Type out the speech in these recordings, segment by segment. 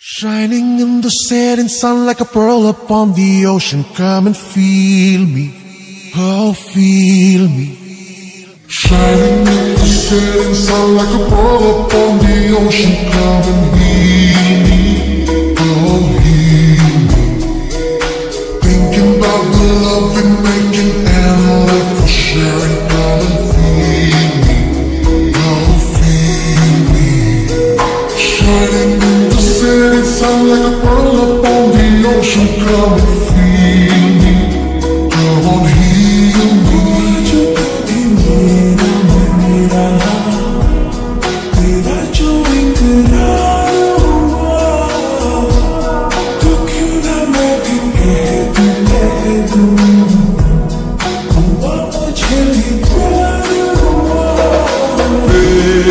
Shining in the setting sun like a pearl upon the ocean. Come and feel me. Oh, feel me. Shining in the setting sun like a pearl upon the ocean. Come and heal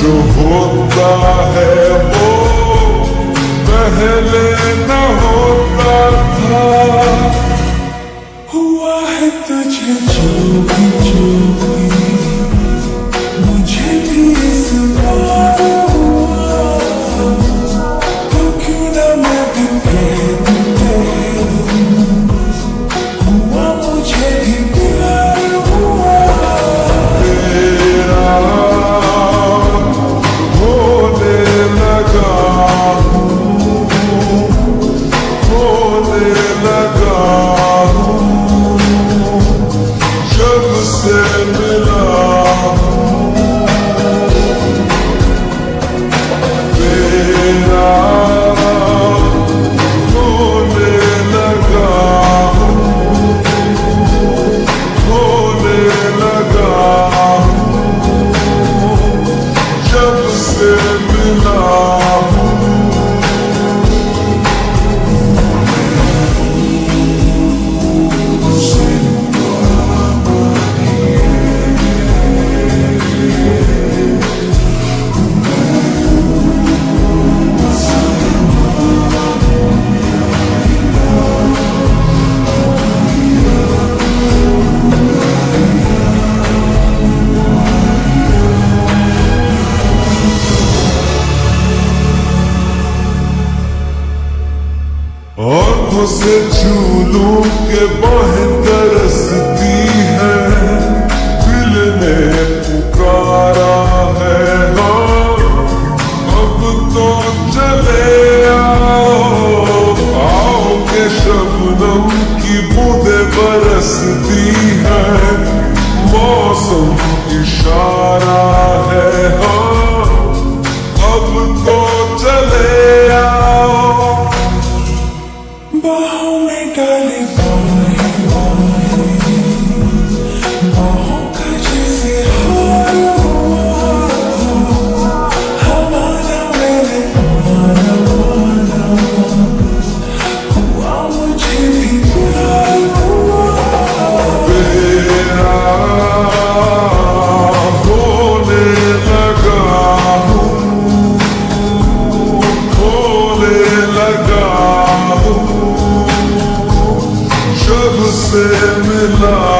जो होता है वो पहले न होता था। हुआ है तुझे जो भी जो से झूलू के बाहें तरसती है। दिल ने पुकारा है हाँ। अब तो चले आओ। आओ के शबनम की बूंदे बरसती है। मौसम इशारा है हाँ। अब तो sevmiler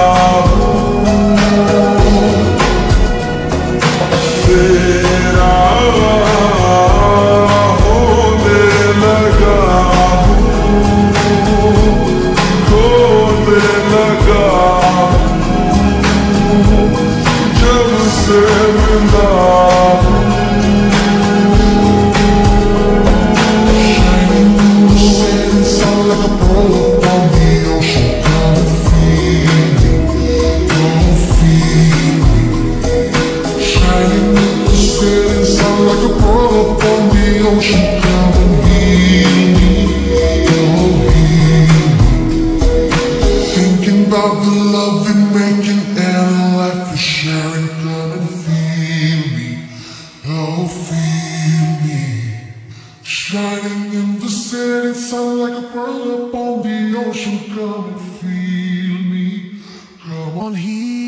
about the love we're making and the life we're sharing. Come and feel me, oh feel me, shining in the setting sun like a pearl upon the ocean. Come and feel me, come on here.